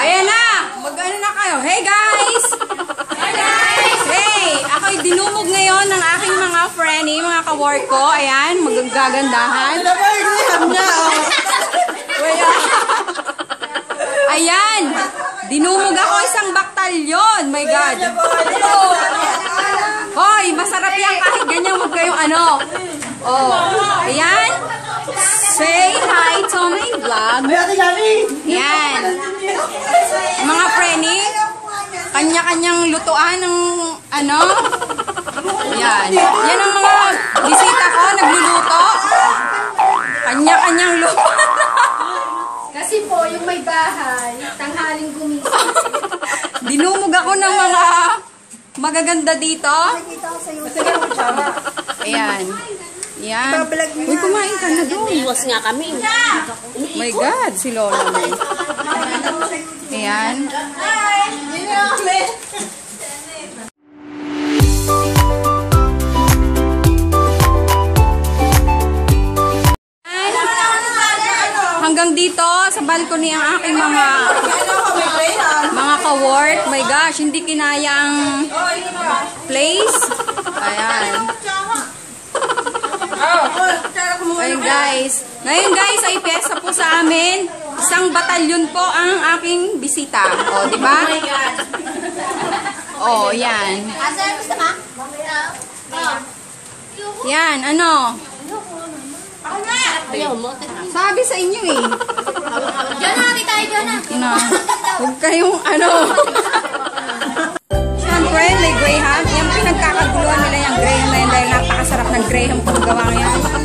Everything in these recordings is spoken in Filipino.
Ayan na! Mag-ano na kayo. Hey guys! Hey guys! Hey! Ako'y dinumog ngayon ng aking mga frenny, mga ka-work ko. Ayan, magagandahan. Ayan! Dinumog ako isang baktalyon. My God! Hoy, masarap yan kahit ganyan huwag kayong ano. Oh, ayan. Say hi to my vlog. Yan. Mga preni, kanya-kanyang lutuan ng ano. Yan. Yan ang mga bisita ko, nagluluto. Kanya-kanyang luto. Kasi po, yung may bahay, tanghaling gumising. Dinumog ako ng mga magaganda dito. Ayan. Yan. Uy, kumain ka na doon. Iwas nga kami. My God, si Lola mo. Ayan. Hanggang dito sa balcony ang aking mga mga ka-work. My gosh, hindi kinaya ang place. Ayan. Ayun guys. Ngayon guys ay pyesa po sa amin. Isang batalyon po ang aking bisita. O, di ba? O, yan. Asa, gusto ka? Yan, ano? Sabi sa inyo eh. Diyan na, tayo dyan na. Na, huwag kayong ano. Graham kung gawa ngayon.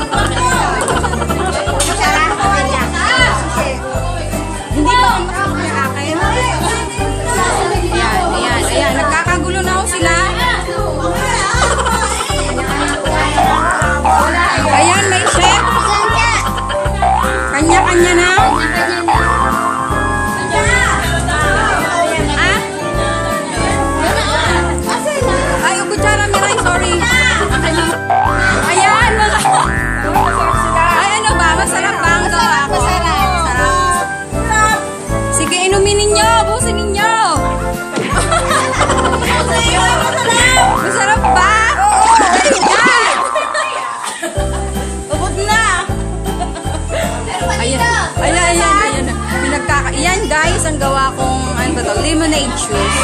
Lemonade juice.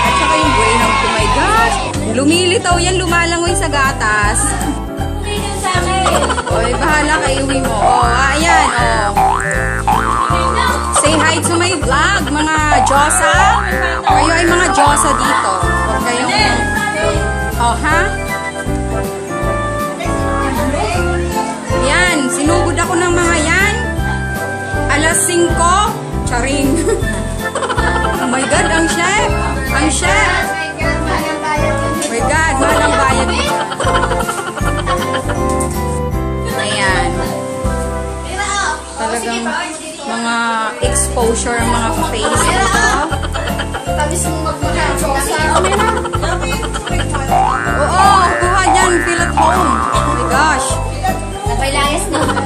At saka yung graham ko, my gosh. Lumilitaw yan, lumalangoy sa gatas. Oy, bahala kay iwi mo. Oh, ayan, oh. Say hi to my vlog, mga Josa. Kayo ay mga Josa dito. Huwag kayong... Oh, ha? Yan, sinugod ako ng mga yan. Alas 5, charing. my God, ang chef. Ang chef. My God, mahal ang bayad nito. Ayan. Talagang mga exposure ang mga face dito. Tamis mong magmahal. Oo, kuha dyan, feel at home. Oh my gosh. Sabay layas na.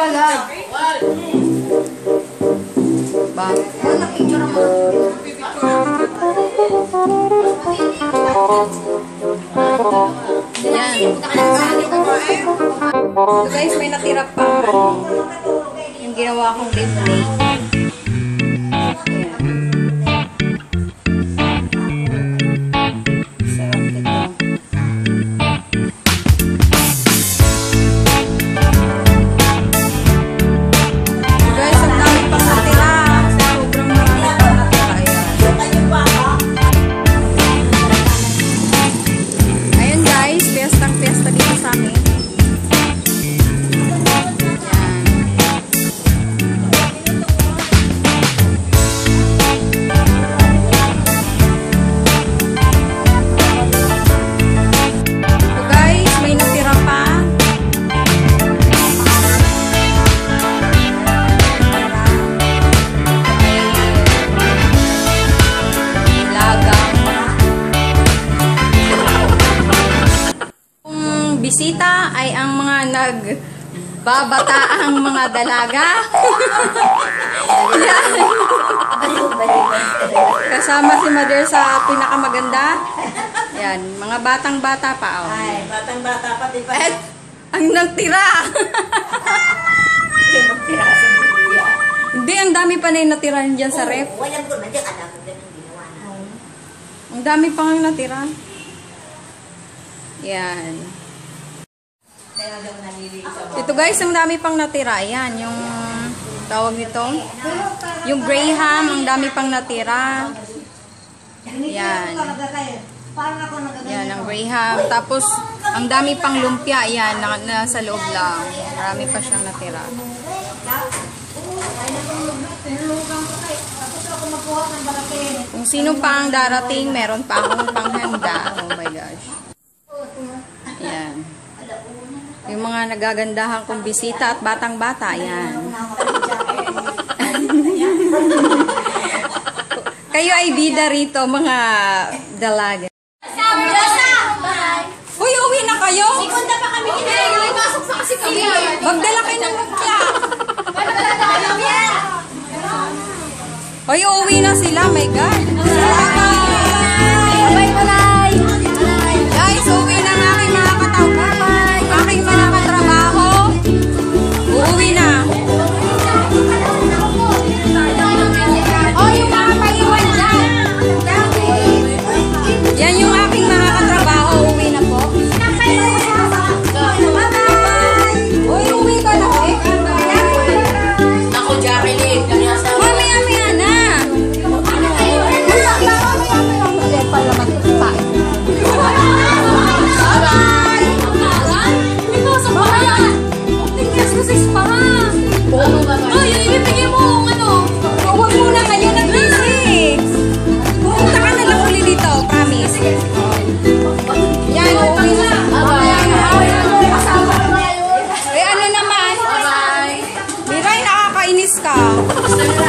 Napapalag. Ba? Yan. So guys, may natira pa. Yung ginawa kong lemonade. Sarap nag babata ang mga dalaga. Yan. Kasama si Mother sa pinakamaganda. Yan, mga batang-bata pa. Oh. Ay, batang-bata pa, di ba? At ang nagtira. Hindi, ang dami pa na yung natira dyan sa ref. Walang ko, nandiyan alam ko ginawa na. Ang dami pa nga natira. Yan. Kaya daw naliligo sa Ito guys, ang dami pang natira. Yan, yung tawag nito. Yung Graham, ang dami pang natira. Yan. Parang ako nagagano. Yan, ang Graham. Tapos, ang dami pang lumpia. Yan, na, nasa loob lang. Marami pa siyang natira. Kung sino pa ang darating, meron pa akong panghanda. Oh my gosh. Yan. Yung mga nagagandahan kong bisita at batang-bata, yan. Kayo ay bida rito, mga dalaga. Uy, uwi na kayo? Punta pa kami kinain. May pasok pa kasi kami. Magdala kayo ng lumpia. Uy, uwi na sila. My God. Eh,